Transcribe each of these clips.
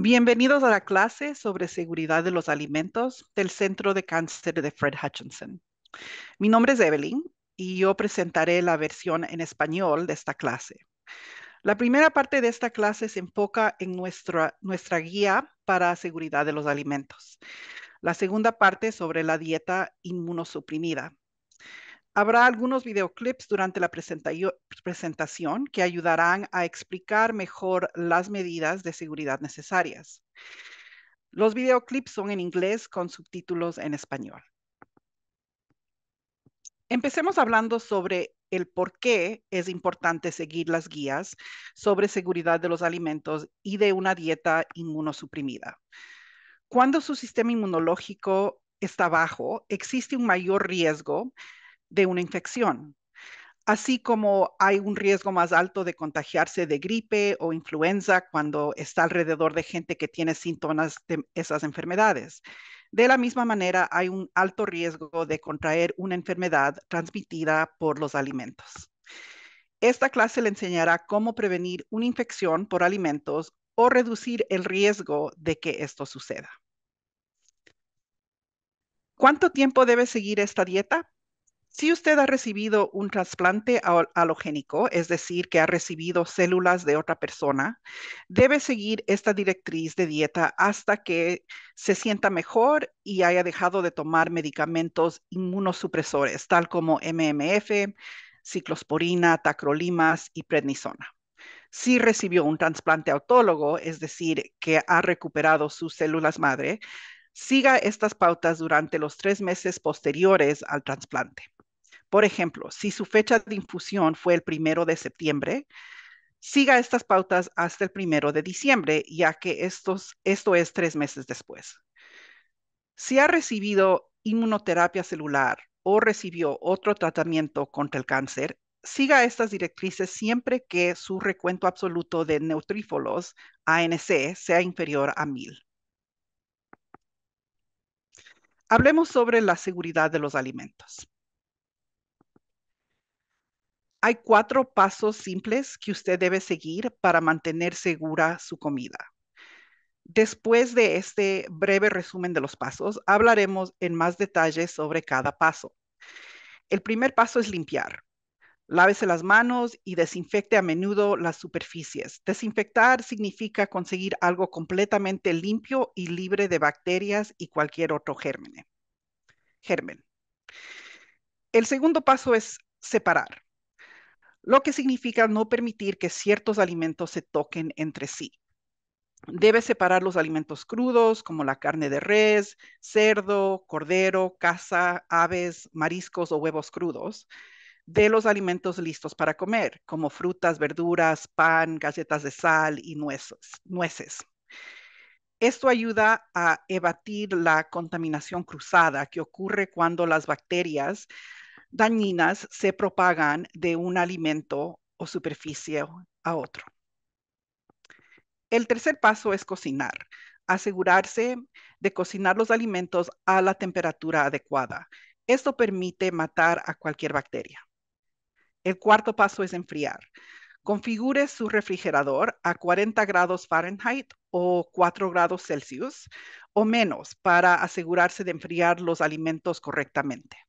Bienvenidos a la clase sobre seguridad de los alimentos del Centro de Cáncer de Fred Hutchinson. Mi nombre es Evelyn y yo presentaré la versión en español de esta clase. La primera parte de esta clase se enfoca en nuestra, nuestra guía para seguridad de los alimentos. La segunda parte sobre la dieta inmunosuprimida. Habrá algunos videoclips durante la presentación que ayudarán a explicar mejor las medidas de seguridad necesarias. Los videoclips son en inglés con subtítulos en español. Empecemos hablando sobre el por qué es importante seguir las guías sobre seguridad de los alimentos y de una dieta inmunosuprimida. Cuando su sistema inmunológico está bajo, existe un mayor riesgo de una infección, así como hay un riesgo más alto de contagiarse de gripe o influenza cuando está alrededor de gente que tiene síntomas de esas enfermedades. De la misma manera, hay un alto riesgo de contraer una enfermedad transmitida por los alimentos. Esta clase le enseñará cómo prevenir una infección por alimentos o reducir el riesgo de que esto suceda. ¿Cuánto tiempo debe seguir esta dieta? Si usted ha recibido un trasplante halogénico, es decir, que ha recibido células de otra persona, debe seguir esta directriz de dieta hasta que se sienta mejor y haya dejado de tomar medicamentos inmunosupresores, tal como MMF, ciclosporina, tacrolimas y prednisona. Si recibió un trasplante autólogo, es decir, que ha recuperado sus células madre, siga estas pautas durante los tres meses posteriores al trasplante. Por ejemplo, si su fecha de infusión fue el primero de septiembre, siga estas pautas hasta el primero de diciembre, ya que esto es tres meses después. Si ha recibido inmunoterapia celular o recibió otro tratamiento contra el cáncer, siga estas directrices siempre que su recuento absoluto de neutrífolos, ANC, sea inferior a 1000. Hablemos sobre la seguridad de los alimentos. Hay cuatro pasos simples que usted debe seguir para mantener segura su comida. Después de este breve resumen de los pasos, hablaremos en más detalle sobre cada paso. El primer paso es limpiar. Lávese las manos y desinfecte a menudo las superficies. Desinfectar significa conseguir algo completamente limpio y libre de bacterias y cualquier otro germen. germen. El segundo paso es separar lo que significa no permitir que ciertos alimentos se toquen entre sí. Debe separar los alimentos crudos, como la carne de res, cerdo, cordero, caza, aves, mariscos o huevos crudos, de los alimentos listos para comer, como frutas, verduras, pan, galletas de sal y nueces. nueces. Esto ayuda a evadir la contaminación cruzada que ocurre cuando las bacterias dañinas se propagan de un alimento o superficie a otro. El tercer paso es cocinar. Asegurarse de cocinar los alimentos a la temperatura adecuada. Esto permite matar a cualquier bacteria. El cuarto paso es enfriar. Configure su refrigerador a 40 grados Fahrenheit o 4 grados Celsius o menos para asegurarse de enfriar los alimentos correctamente.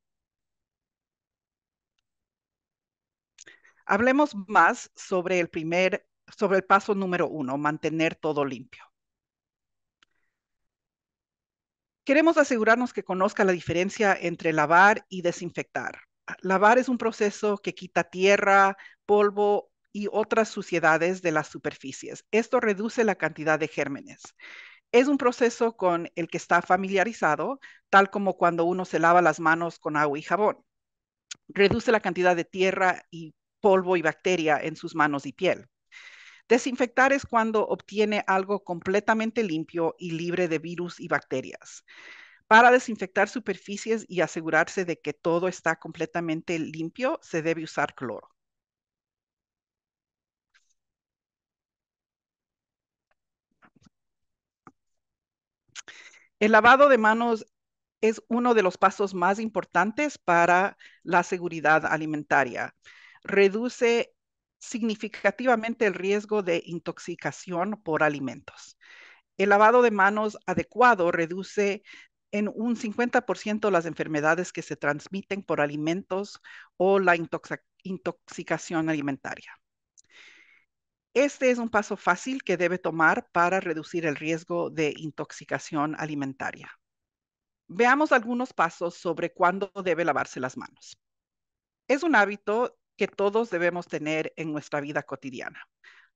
Hablemos más sobre el primer, sobre el paso número uno, mantener todo limpio. Queremos asegurarnos que conozca la diferencia entre lavar y desinfectar. Lavar es un proceso que quita tierra, polvo y otras suciedades de las superficies. Esto reduce la cantidad de gérmenes. Es un proceso con el que está familiarizado, tal como cuando uno se lava las manos con agua y jabón. Reduce la cantidad de tierra y polvo y bacteria en sus manos y piel. Desinfectar es cuando obtiene algo completamente limpio y libre de virus y bacterias. Para desinfectar superficies y asegurarse de que todo está completamente limpio, se debe usar cloro. El lavado de manos es uno de los pasos más importantes para la seguridad alimentaria reduce significativamente el riesgo de intoxicación por alimentos. El lavado de manos adecuado reduce en un 50% las enfermedades que se transmiten por alimentos o la intoxicación alimentaria. Este es un paso fácil que debe tomar para reducir el riesgo de intoxicación alimentaria. Veamos algunos pasos sobre cuándo debe lavarse las manos. Es un hábito que todos debemos tener en nuestra vida cotidiana.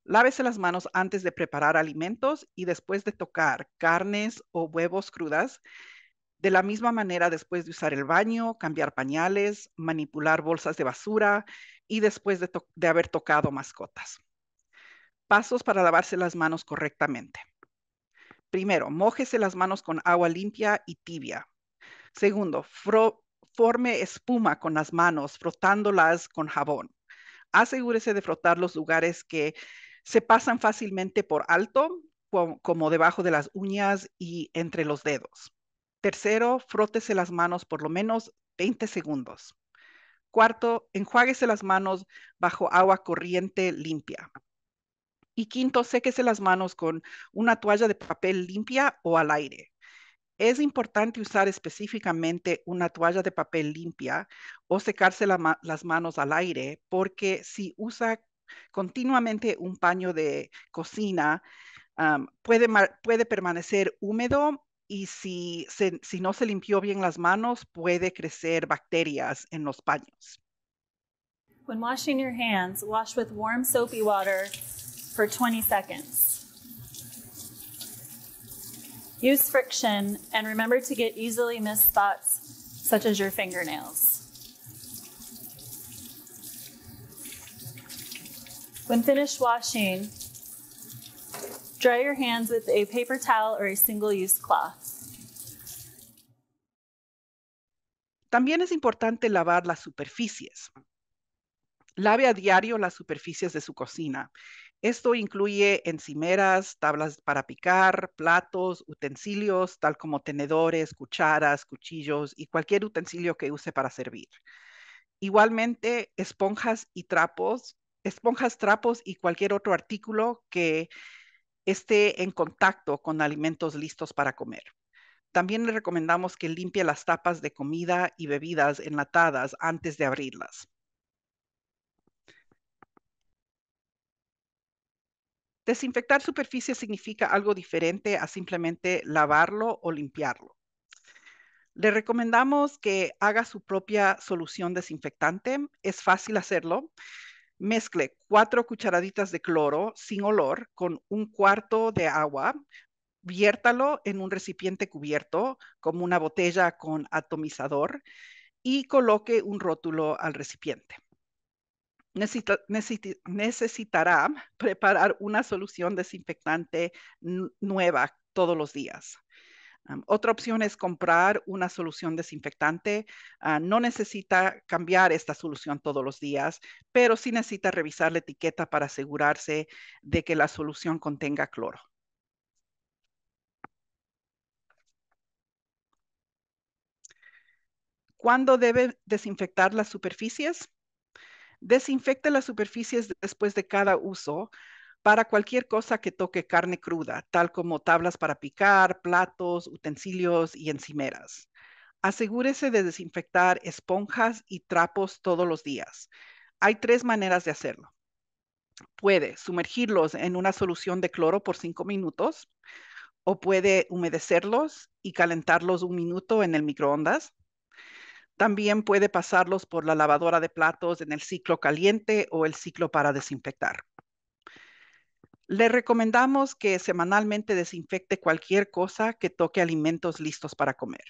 Lávese las manos antes de preparar alimentos y después de tocar carnes o huevos crudas. De la misma manera después de usar el baño, cambiar pañales, manipular bolsas de basura y después de, haber tocado mascotas. Pasos para lavarse las manos correctamente. Primero, mójese las manos con agua limpia y tibia. Segundo, forme espuma con las manos, frotándolas con jabón. Asegúrese de frotar los lugares que se pasan fácilmente por alto, como debajo de las uñas y entre los dedos. Tercero, frótese las manos por lo menos 20 segundos. Cuarto, enjuáguese las manos bajo agua corriente limpia. Y quinto, séquese las manos con una toalla de papel limpia o al aire. Es importante usar específicamente una toalla de papel limpia o secarse las manos al aire porque si usa continuamente un paño de cocina, puede, permanecer húmedo y si, si no se limpió bien las manos, puede crecer bacterias en los paños. When washing your hands, wash with warm soapy water for 20 seconds. Use friction and remember to get easily missed spots such as your fingernails. When finished washing, dry your hands with a paper towel or a single-use cloth. También es importante lavar las superficies. Lave a diario las superficies de su cocina. Esto incluye encimeras, tablas para picar, platos, utensilios, tal como tenedores, cucharas, cuchillos y cualquier utensilio que use para servir. Igualmente, esponjas y trapos esponjas, trapos y cualquier otro artículo que esté en contacto con alimentos listos para comer. También le recomendamos que limpie las tapas de comida y bebidas enlatadas antes de abrirlas. Desinfectar superficie significa algo diferente a simplemente lavarlo o limpiarlo. Le recomendamos que haga su propia solución desinfectante. Es fácil hacerlo. Mezcle cuatro cucharaditas de cloro sin olor con un cuarto de agua. Viértalo en un recipiente cubierto como una botella con atomizador y coloque un rótulo al recipiente. Necesitará preparar una solución desinfectante nueva todos los días otra opción es comprar una solución desinfectante. Ah, no necesita cambiar esta solución todos los días, pero sí necesita revisar la etiqueta para asegurarse de que la solución contenga cloro. ¿Cuándo debe desinfectar las superficies? Desinfecte las superficies después de cada uso para cualquier cosa que toque carne cruda, tal como tablas para picar, platos, utensilios y encimeras. Asegúrese de desinfectar esponjas y trapos todos los días. Hay tres maneras de hacerlo. Puede sumergirlos en una solución de cloro por cinco minutos o puede humedecerlos y calentarlos un minuto en el microondas. También puede pasarlos por la lavadora de platos en el ciclo caliente o el ciclo para desinfectar. Le recomendamos que semanalmente desinfecte cualquier cosa que toque alimentos listos para comer,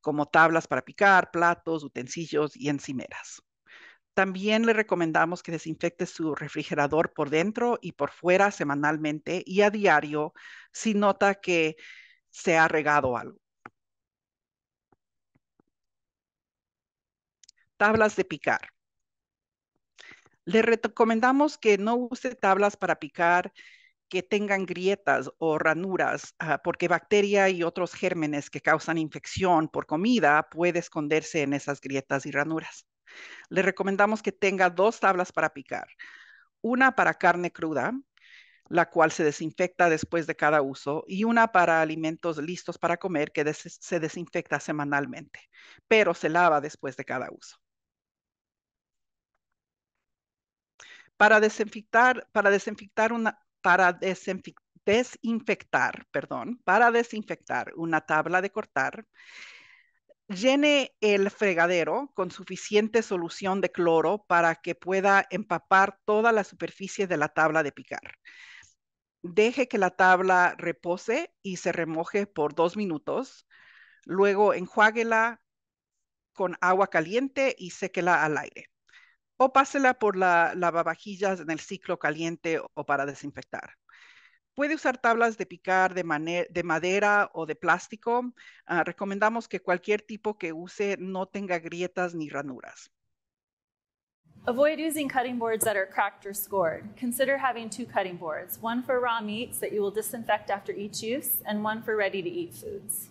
como tablas para picar, platos, utensilios y encimeras. También le recomendamos que desinfecte su refrigerador por dentro y por fuera semanalmente y a diario si nota que se ha regado algo. Tablas de picar. Le recomendamos que no use tablas para picar que tengan grietas o ranuras, ah, porque bacteria y otros gérmenes que causan infección por comida puede esconderse en esas grietas y ranuras. Le recomendamos que tenga dos tablas para picar, una para carne cruda, la cual se desinfecta después de cada uso, y una para alimentos listos para comer que se desinfecta semanalmente, pero se lava después de cada uso. Para desinfectar, una, para desinfectar, perdón, para desinfectar una tabla de cortar, llene el fregadero con suficiente solución de cloro para que pueda empapar toda la superficie de la tabla de picar. Deje que la tabla repose y se remoje por dos minutos. Luego enjuáguela con agua caliente y séquela al aire. O pásela por la lavavajillas en el ciclo caliente o para desinfectar. Puede usar tablas de picar de, de madera o de plástico. Uh, recomendamos que cualquier tipo que use no tenga grietas ni ranuras. Avoid using cutting boards that are cracked or scored. Consider having two cutting boards, one for raw meats that you will disinfect after each use and one for ready to eat foods.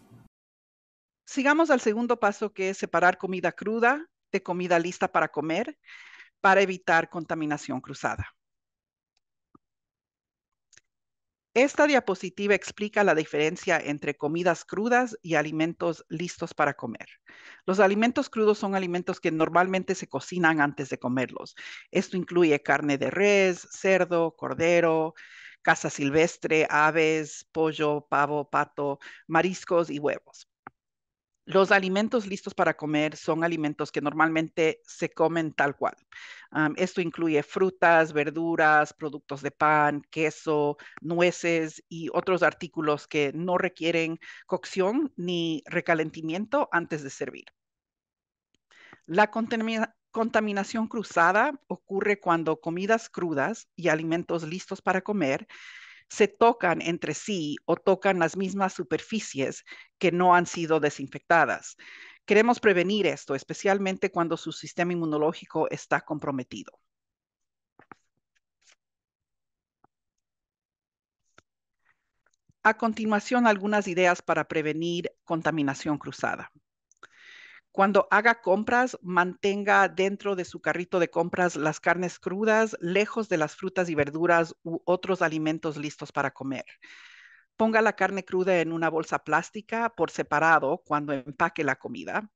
Sigamos al segundo paso que es separar comida cruda de comida lista para comer para evitar contaminación cruzada. Esta diapositiva explica la diferencia entre comidas crudas y alimentos listos para comer. Los alimentos crudos son alimentos que normalmente se cocinan antes de comerlos. Esto incluye carne de res, cerdo, cordero, caza silvestre, aves, pollo, pavo, pato, mariscos y huevos. Los alimentos listos para comer son alimentos que normalmente se comen tal cual. esto incluye frutas, verduras, productos de pan, queso, nueces y otros artículos que no requieren cocción ni recalentamiento antes de servir. La contaminación cruzada ocurre cuando comidas crudas y alimentos listos para comer se tocan entre sí o tocan las mismas superficies que no han sido desinfectadas. Queremos prevenir esto, especialmente cuando su sistema inmunológico está comprometido. A continuación, algunas ideas para prevenir contaminación cruzada. Cuando haga compras, mantenga dentro de su carrito de compras las carnes crudas, lejos de las frutas y verduras u otros alimentos listos para comer. Ponga la carne cruda en una bolsa plástica por separado cuando empaque la comida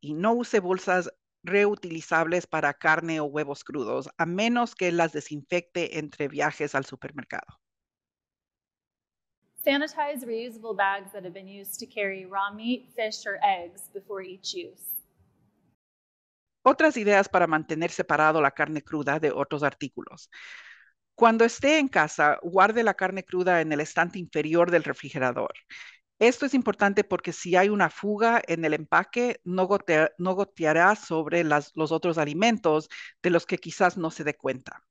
y no use bolsas reutilizables para carne o huevos crudos, a menos que las desinfecte entre viajes al supermercado. Sanitize reusable bags that have been used to carry raw meat, fish, or eggs before each use. Otras ideas para mantener separado la carne cruda de otros artículos. Cuando esté en casa, guarde la carne cruda en el estante inferior del refrigerador. Esto es importante porque si hay una fuga en el empaque, no, no goteará sobre los otros alimentos de los que quizás no se dé cuenta.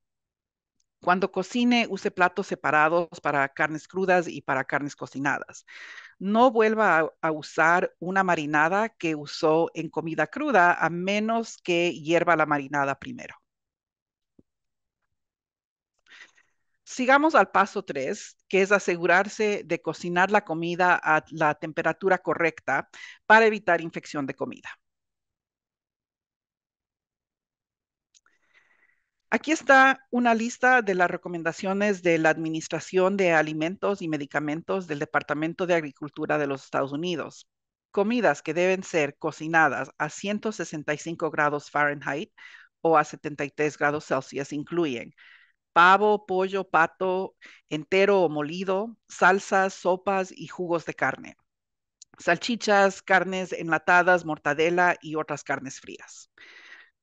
Cuando cocine, use platos separados para carnes crudas y para carnes cocinadas. No vuelva a, usar una marinada que usó en comida cruda a menos que hierva la marinada primero. Sigamos al paso 3, que es asegurarse de cocinar la comida a la temperatura correcta para evitar infección de comida. Aquí está una lista de las recomendaciones de la Administración de Alimentos y Medicamentos del Departamento de Agricultura de los Estados Unidos. Comidas que deben ser cocinadas a 165 grados Fahrenheit o a 73 grados Celsius incluyen pavo, pollo, pato entero o molido, salsas, sopas y jugos de carne, salchichas, carnes enlatadas, mortadela y otras carnes frías.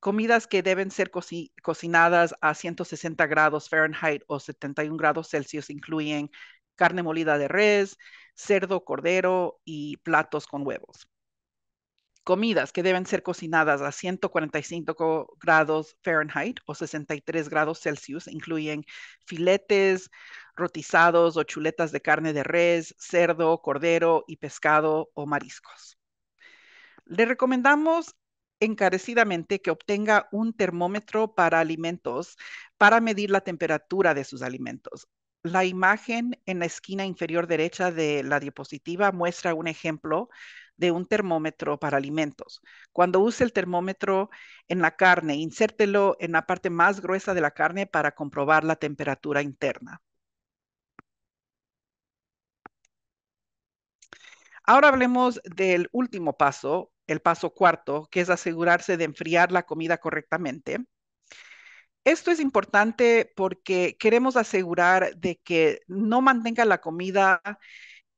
Comidas que deben ser cocinadas a 160 grados Fahrenheit o 71 grados Celsius incluyen carne molida de res, cerdo, cordero y platos con huevos. Comidas que deben ser cocinadas a 145 grados Fahrenheit o 63 grados Celsius incluyen filetes, rotizados o chuletas de carne de res, cerdo, cordero y pescado o mariscos. Le recomendamos encarecidamente que obtenga un termómetro para alimentos para medir la temperatura de sus alimentos. La imagen en la esquina inferior derecha de la diapositiva muestra un ejemplo de un termómetro para alimentos. Cuando use el termómetro en la carne, insértelo en la parte más gruesa de la carne para comprobar la temperatura interna. Ahora hablemos del último paso, el paso cuarto, que es asegurarse de enfriar la comida correctamente. Esto es importante porque queremos asegurar de que no mantenga la comida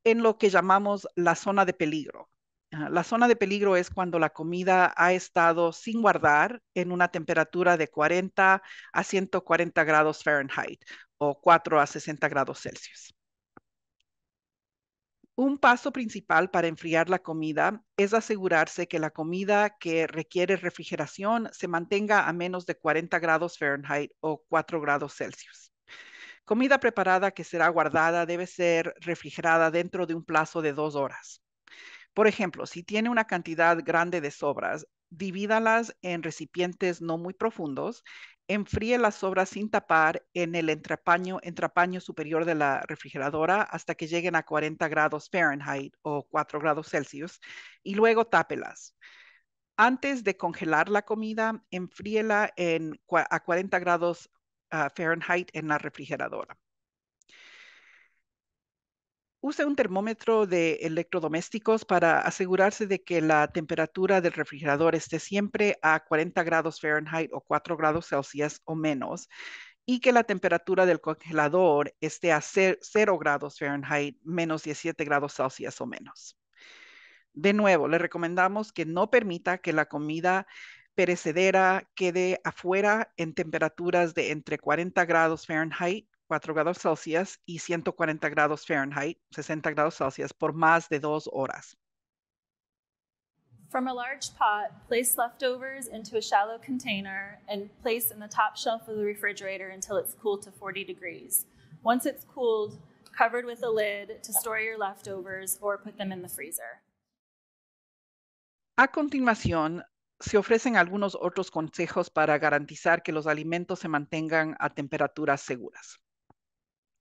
en lo que llamamos la zona de peligro. La zona de peligro es cuando la comida ha estado sin guardar en una temperatura de 40 a 140 grados Fahrenheit o 4 a 60 grados Celsius. Un paso principal para enfriar la comida es asegurarse que la comida que requiere refrigeración se mantenga a menos de 40 grados Fahrenheit o 4 grados Celsius. Comida preparada que será guardada debe ser refrigerada dentro de un plazo de dos horas. Por ejemplo, si tiene una cantidad grande de sobras, divídalas en recipientes no muy profundos Enfríe las sobras sin tapar en el entrapaño, entrapaño superior de la refrigeradora hasta que lleguen a 40 grados Fahrenheit o 4 grados Celsius y luego tápelas. Antes de congelar la comida, enfríela en, a 40 grados ah, Fahrenheit en la refrigeradora. Use un termómetro de electrodomésticos para asegurarse de que la temperatura del refrigerador esté siempre a 40 grados Fahrenheit o 4 grados Celsius o menos y que la temperatura del congelador esté a 0 grados Fahrenheit menos 17 grados Celsius o menos. De nuevo, le recomendamos que no permita que la comida perecedera quede afuera en temperaturas de entre 40 grados Fahrenheit 4 grados Celsius y 140 grados Fahrenheit, 60 grados Celsius, por más de dos horas. From a large pot, place leftovers into a shallow container and place in the top shelf of the refrigerator until it's cooled to 40 degrees. Once it's cooled, covered with a lid to store your leftovers or put them in the freezer. A continuación, se ofrecen algunos otros consejos para garantizar que los alimentos se mantengan a temperaturas seguras.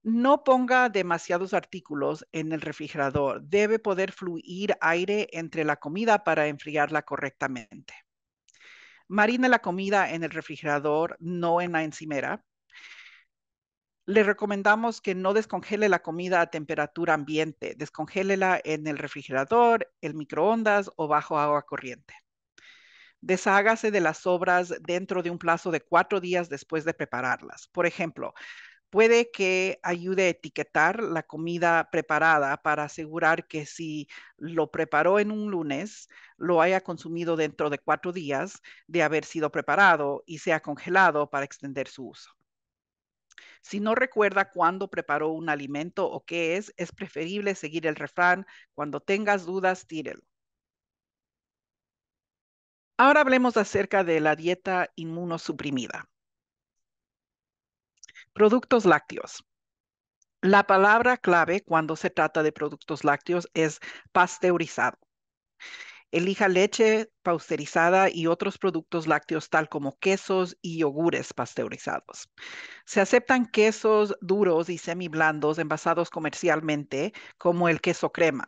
No ponga demasiados artículos en el refrigerador. Debe poder fluir aire entre la comida para enfriarla correctamente. Marine la comida en el refrigerador, no en la encimera. Le recomendamos que no descongele la comida a temperatura ambiente. Descongélela en el refrigerador, el microondas o bajo agua corriente. Deshágase de las sobras dentro de un plazo de cuatro días después de prepararlas. Por ejemplo, puede que ayude a etiquetar la comida preparada para asegurar que si lo preparó en un lunes, lo haya consumido dentro de cuatro días de haber sido preparado y sea congelado para extender su uso. Si no recuerda cuándo preparó un alimento o qué es, es preferible seguir el refrán, cuando tengas dudas, tírelo. Ahora hablemos acerca de la dieta inmunosuprimida. Productos lácteos. La palabra clave cuando se trata de productos lácteos es pasteurizado. Elija leche pasteurizada y otros productos lácteos tal como quesos y yogures pasteurizados. Se aceptan quesos duros y semiblandos envasados comercialmente como el queso crema.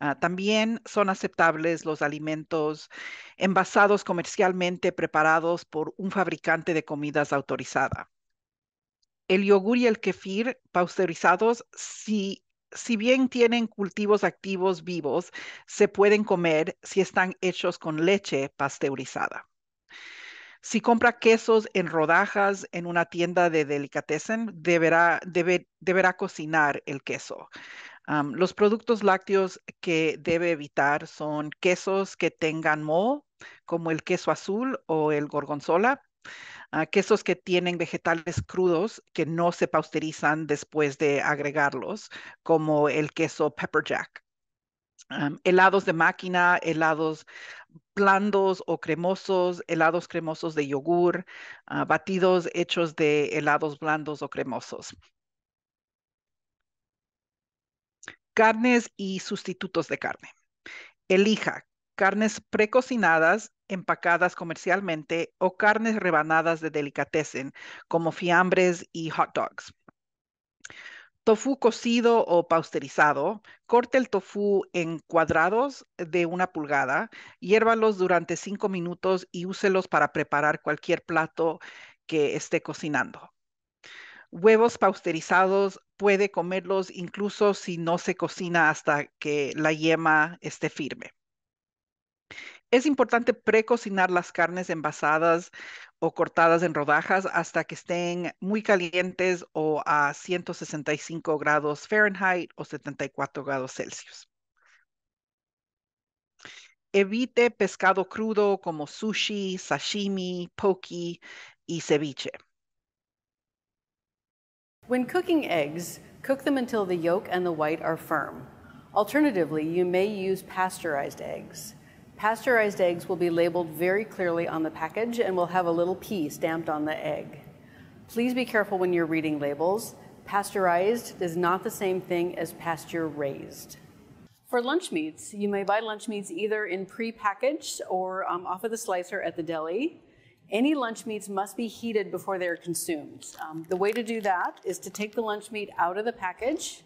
Ah, también son aceptables los alimentos envasados comercialmente preparados por un fabricante de comidas autorizada el yogur y el kefir pasteurizados, si, bien tienen cultivos activos vivos, se pueden comer si están hechos con leche pasteurizada. Si compra quesos en rodajas en una tienda de delicatessen, deberá, deberá cocinar el queso. los productos lácteos que debe evitar son quesos que tengan moho, como el queso azul o el gorgonzola, Quesos que tienen vegetales crudos que no se pausterizan después de agregarlos, como el queso pepper jack. helados de máquina, helados blandos o cremosos, helados cremosos de yogur, ah, batidos hechos de helados blandos o cremosos. Carnes y sustitutos de carne. Elija carnes precocinadas empacadas comercialmente o carnes rebanadas de delicatessen como fiambres y hot dogs. Tofu cocido o pasteurizado, corte el tofu en cuadrados de una pulgada, hiérvalos durante cinco minutos y úselos para preparar cualquier plato que esté cocinando. Huevos pasteurizados puede comerlos incluso si no se cocina hasta que la yema esté firme. Es importante precocinar las carnes envasadas o cortadas en rodajas hasta que estén muy calientes o a 165 grados Fahrenheit o 74 grados Celsius. Evite pescado crudo como sushi, sashimi, poke y ceviche. When cooking eggs, cook them until the yolk and the white are firm. Alternatively, you may use pasteurized eggs. Pasteurized eggs will be labeled very clearly on the package and will have a little P stamped on the egg. Please be careful when you're reading labels. Pasteurized is not the same thing as pasture raised. For lunch meats, you may buy lunch meats either in pre-packaged or um, off of the slicer at the deli. Any lunch meats must be heated before they're consumed. Um, the way to do that is to take the lunch meat out of the package,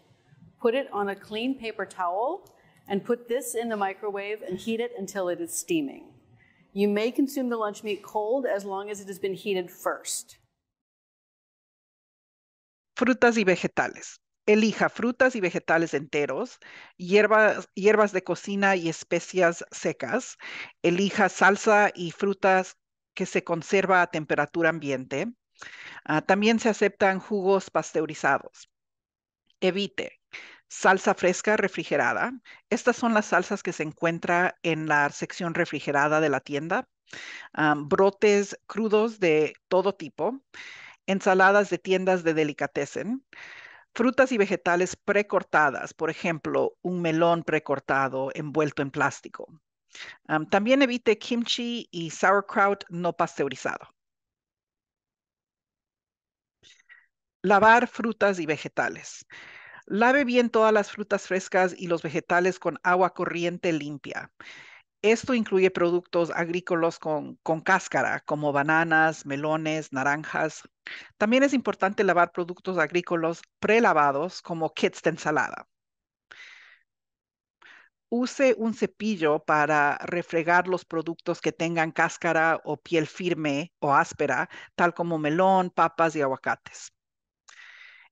put it on a clean paper towel, and put this in the microwave and heat it until it is steaming. You may consume the lunch meat cold as long as it has been heated first. Frutas y vegetales. Elija frutas y vegetales enteros, hierbas, hierbas de cocina y especias secas. Elija salsa y frutas que se conserva a temperatura ambiente. Uh, también se aceptan jugos pasteurizados. Evite salsa fresca refrigerada. Estas son las salsas que se encuentra en la sección refrigerada de la tienda. Brotes crudos de todo tipo. Ensaladas de tiendas de delicatessen. Frutas y vegetales precortadas, por ejemplo, un melón precortado envuelto en plástico. También evite kimchi y sauerkraut no pasteurizado. Lavar frutas y vegetales. Lave bien todas las frutas frescas y los vegetales con agua corriente limpia. Esto incluye productos agrícolas con, con, cáscara, como bananas, melones, naranjas. También es importante lavar productos agrícolas prelavados, como kits de ensalada. Use un cepillo para refregar los productos que tengan cáscara o piel firme o áspera, tal como melón, papas y aguacates.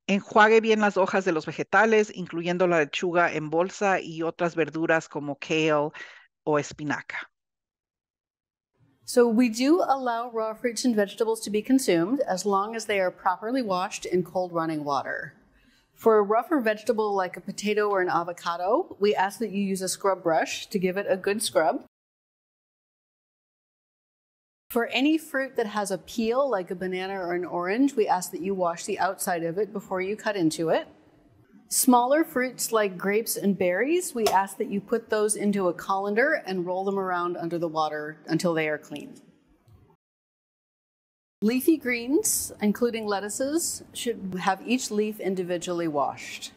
Enjuague bien las hojas de los vegetales, incluyendo la lechuga en bolsa y otras verduras como kale o espinaca. So we do allow raw fruits and vegetables to be consumed as long as they are properly washed in cold running water. For a rougher vegetable like a potato or an avocado, we ask that you use a scrub brush to give it a good scrub. For any fruit that has a peel, like a banana or an orange, we ask that you wash the outside of it before you cut into it. Smaller fruits like grapes and berries, we ask that you put those into a colander and roll them around under the water until they are clean. Leafy greens, including lettuces, should have each leaf individually washed.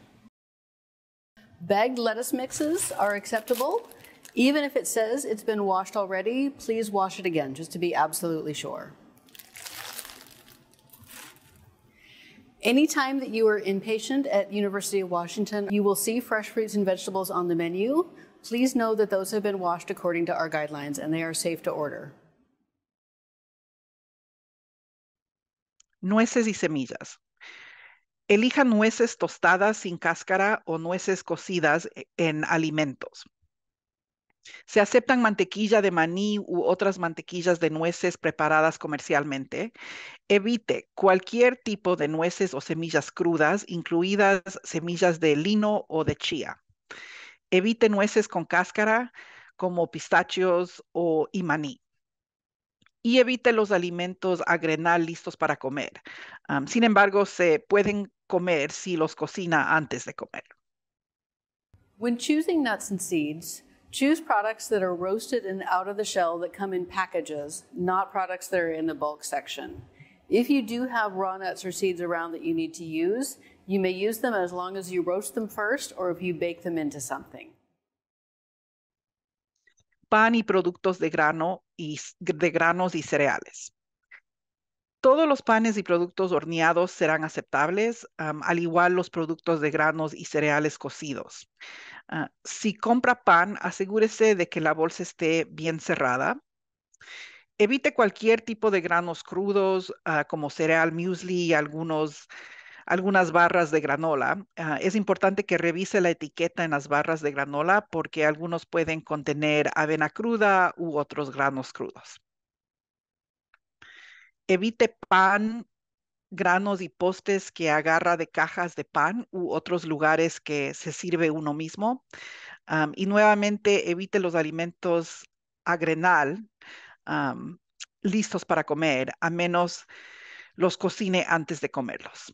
Bagged lettuce mixes are acceptable even if it says it's been washed already, please wash it again just to be absolutely sure. Anytime that you are inpatient at University of Washington, you will see fresh fruits and vegetables on the menu. Please know that those have been washed according to our guidelines and they are safe to order. Nueces y semillas. Elija nueces tostadas sin cáscara o nueces cocidas en alimentos. Se aceptan mantequilla de maní u otras mantequillas de nueces preparadas comercialmente. Evite cualquier tipo de nueces o semillas crudas, incluidas semillas de lino o de chía. Evite nueces con cáscara como pistachos o y maní. Y evite los alimentos a grenal listos para comer. Sin embargo, se pueden comer si los cocina antes de comer. When choosing nuts and seeds, Choose products that are roasted and out of the shell that come in packages, not products that are in the bulk section. If you do have raw nuts or seeds around that you need to use, you may use them as long as you roast them first or if you bake them into something. Pan y productos de grano y de granos y cereales. Todos los panes y productos horneados serán aceptables, al igual los productos de granos y cereales cocidos. Uh, si compra pan, asegúrese de que la bolsa esté bien cerrada. Evite cualquier tipo de granos crudos, uh, como cereal muesli y algunos algunas barras de granola. Ah, es importante que revise la etiqueta en las barras de granola porque algunos pueden contener avena cruda u otros granos crudos. Evite pan, granos y postes que agarra de cajas de pan u otros lugares que se sirve uno mismo. y nuevamente evite los alimentos a grenal listos para comer, a menos los cocine antes de comerlos.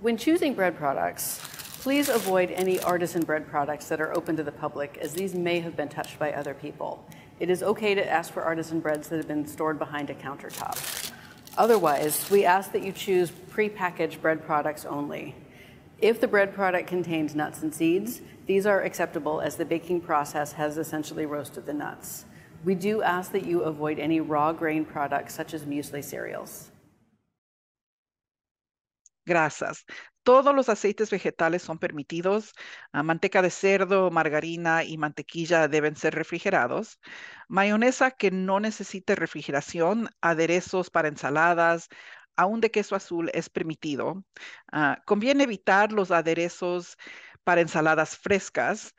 When choosing bread products, please avoid any artisan bread products that are open to the public, as these may have been touched by other people. It is okay to ask for artisan breads that have been stored behind a countertop. Otherwise, we ask that you choose prepackaged bread products only. If the bread product contains nuts and seeds, these are acceptable as the baking process has essentially roasted the nuts. We do ask that you avoid any raw grain products such as muesli cereals. grasas. Todos los aceites vegetales son permitidos. Ah, manteca de cerdo, margarina y mantequilla deben ser refrigerados. Mayonesa que no necesite refrigeración, aderezos para ensaladas, aún de queso azul es permitido. Ah, conviene evitar los aderezos para ensaladas frescas.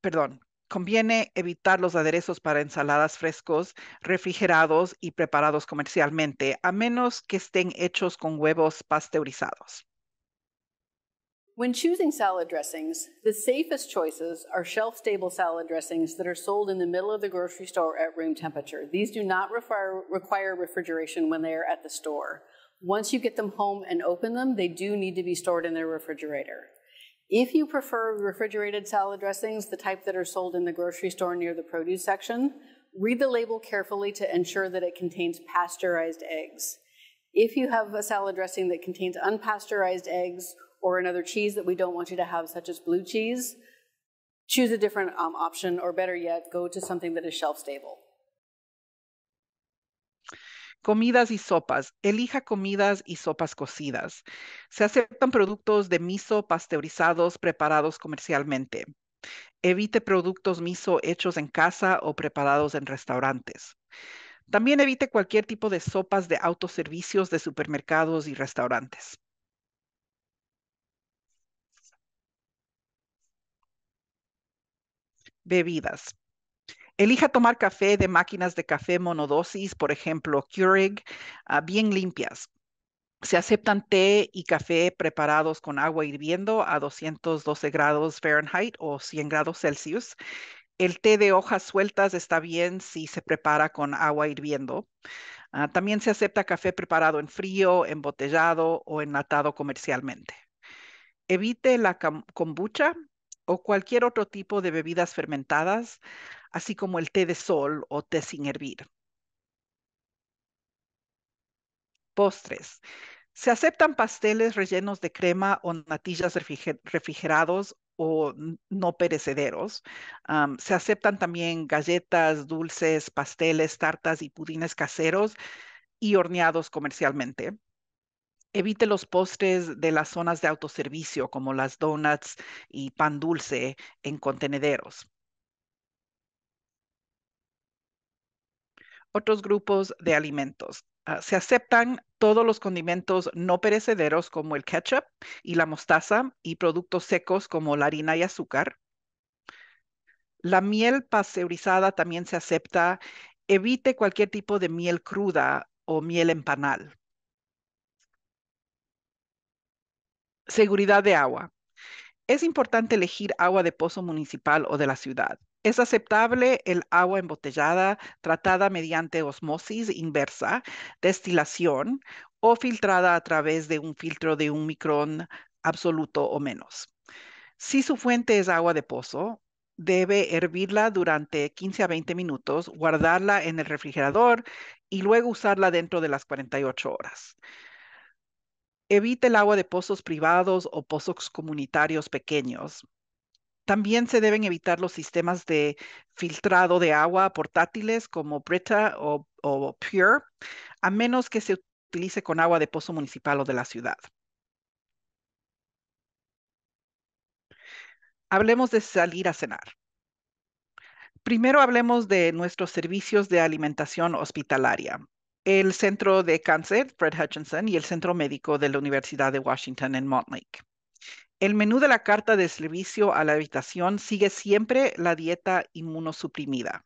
perdón, Conviene evitar los aderezos para ensaladas frescos, refrigerados y preparados comercialmente, a menos que estén hechos con huevos pasteurizados. When choosing salad dressings, the safest choices are shelf stable salad dressings that are sold in the middle of the grocery store at room temperature. These do not require, require refrigeration when they are at the store. Once you get them home and open them, they do need to be stored in their refrigerator. If you prefer refrigerated salad dressings, the type that are sold in the grocery store near the produce section, read the label carefully to ensure that it contains pasteurized eggs. If you have a salad dressing that contains unpasteurized eggs or another cheese that we don't want you to have, such as blue cheese, choose a different um, option, or better yet, go to something that is shelf stable. Comidas y sopas. Elija comidas y sopas cocidas. Se aceptan productos de miso pasteurizados preparados comercialmente. Evite productos miso hechos en casa o preparados en restaurantes. También evite cualquier tipo de sopas de autoservicios de supermercados y restaurantes. Bebidas. Elija tomar café de máquinas de café monodosis, por ejemplo, Keurig, ah, bien limpias. Se aceptan té y café preparados con agua hirviendo a 212 grados Fahrenheit o 100 grados Celsius. El té de hojas sueltas está bien si se prepara con agua hirviendo. Ah, también se acepta café preparado en frío, embotellado o enlatado comercialmente. Evite la kombucha o cualquier otro tipo de bebidas fermentadas así como el té de sol o té sin hervir. Postres. Se aceptan pasteles rellenos de crema o natillas refrigerados o no perecederos. se aceptan también galletas, dulces, pasteles, tartas y pudines caseros y horneados comercialmente. Evite los postres de las zonas de autoservicio como las donuts y pan dulce en contenederos. otros grupos de alimentos. Ah, se aceptan todos los condimentos no perecederos como el ketchup y la mostaza y productos secos como la harina y azúcar. La miel pasteurizada también se acepta. Evite cualquier tipo de miel cruda o miel en panal. Seguridad de agua. Es importante elegir agua de pozo municipal o de la ciudad. Es aceptable el agua embotellada tratada mediante osmosis inversa, destilación o filtrada a través de un filtro de un micrón absoluto o menos. Si su fuente es agua de pozo, debe hervirla durante 15 a 20 minutos, guardarla en el refrigerador y luego usarla dentro de las 48 horas. Evite el agua de pozos privados o pozos comunitarios pequeños. También se deben evitar los sistemas de filtrado de agua portátiles como Brita o, Pure, a menos que se utilice con agua de pozo municipal o de la ciudad. Hablemos de salir a cenar. Primero hablemos de nuestros servicios de alimentación hospitalaria. El Centro de Cáncer, Fred Hutchinson, y el Centro Médico de la Universidad de Washington en Montlake. El menú de la carta de servicio a la habitación sigue siempre la dieta inmunosuprimida.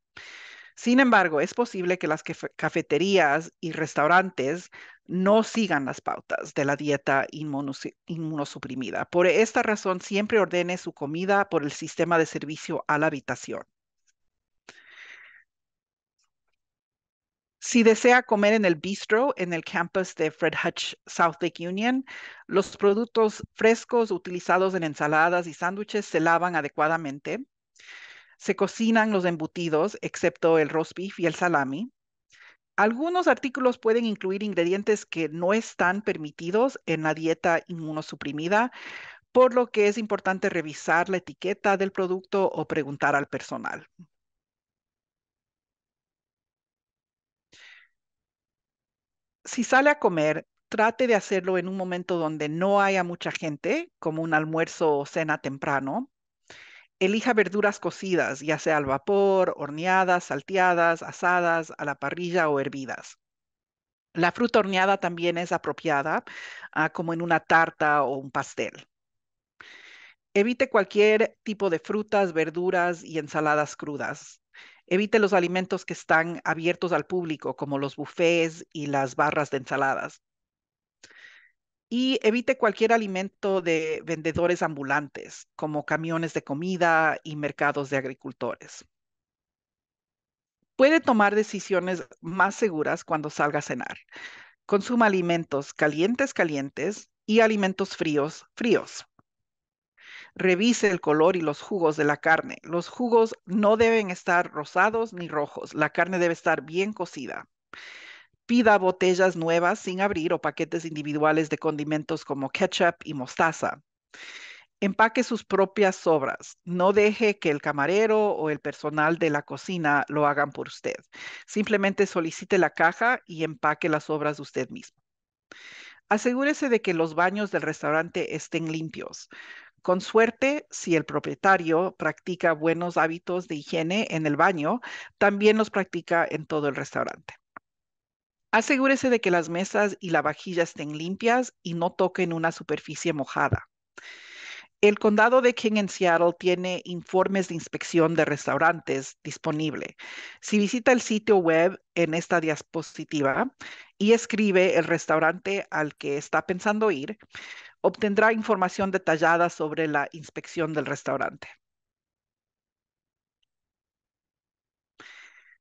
Sin embargo, es posible que las cafeterías y restaurantes no sigan las pautas de la dieta inmunosuprimida. Por esta razón, siempre ordene su comida por el sistema de servicio a la habitación. Si desea comer en el bistro en el campus de Fred Hutch South Lake Union, los productos frescos utilizados en ensaladas y sándwiches se lavan adecuadamente. Se cocinan los embutidos, excepto el roast beef y el salami. Algunos artículos pueden incluir ingredientes que no están permitidos en la dieta inmunosuprimida, por lo que es importante revisar la etiqueta del producto o preguntar al personal. Si sale a comer, trate de hacerlo en un momento donde no haya mucha gente, como un almuerzo o cena temprano. Elija verduras cocidas, ya sea al vapor, horneadas, salteadas, asadas, a la parrilla o hervidas. La fruta horneada también es apropiada, ah, como en una tarta o un pastel. Evite cualquier tipo de frutas, verduras y ensaladas crudas. Evite los alimentos que están abiertos al público, como los buffets y las barras de ensaladas y evite cualquier alimento de vendedores ambulantes, como camiones de comida y mercados de agricultores. Puede tomar decisiones más seguras cuando salga a cenar. Consuma alimentos calientes, calientes y alimentos fríos, fríos. Revise el color y los jugos de la carne. Los jugos no deben estar rosados ni rojos. La carne debe estar bien cocida. Pida botellas nuevas sin abrir o paquetes individuales de condimentos como ketchup y mostaza. Empaque sus propias sobras. No deje que el camarero o el personal de la cocina lo hagan por usted. Simplemente solicite la caja y empaque las sobras usted mismo. Asegúrese de que los baños del restaurante estén limpios. Con suerte, si el propietario practica buenos hábitos de higiene en el baño, también los practica en todo el restaurante. Asegúrese de que las mesas y la vajilla estén limpias y no toquen una superficie mojada. El condado de King en Seattle tiene informes de inspección de restaurantes disponible. Si visita el sitio web en esta diapositiva y escribe el restaurante al que está pensando ir, obtendrá información detallada sobre la inspección del restaurante.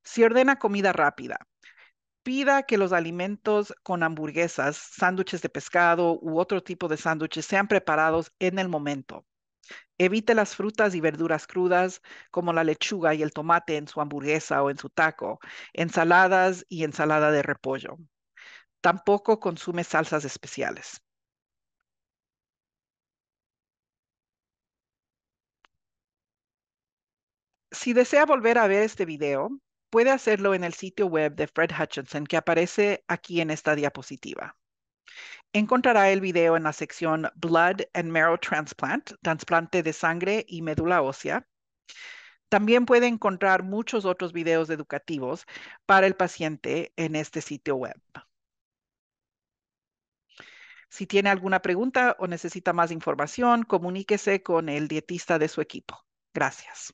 Si ordena comida rápida, pida que los alimentos con hamburguesas, sándwiches de pescado u otro tipo de sándwiches sean preparados en el momento. Evite las frutas y verduras crudas como la lechuga y el tomate en su hamburguesa o en su taco, ensaladas y ensalada de repollo. Tampoco consume salsas especiales. Si desea volver a ver este video, puede hacerlo en el sitio web de Fred Hutchinson que aparece aquí en esta diapositiva. Encontrará el video en la sección Blood and Marrow Transplant, trasplante de sangre y médula ósea. También puede encontrar muchos otros videos educativos para el paciente en este sitio web. Si tiene alguna pregunta o necesita más información, comuníquese con el dietista de su equipo. Gracias.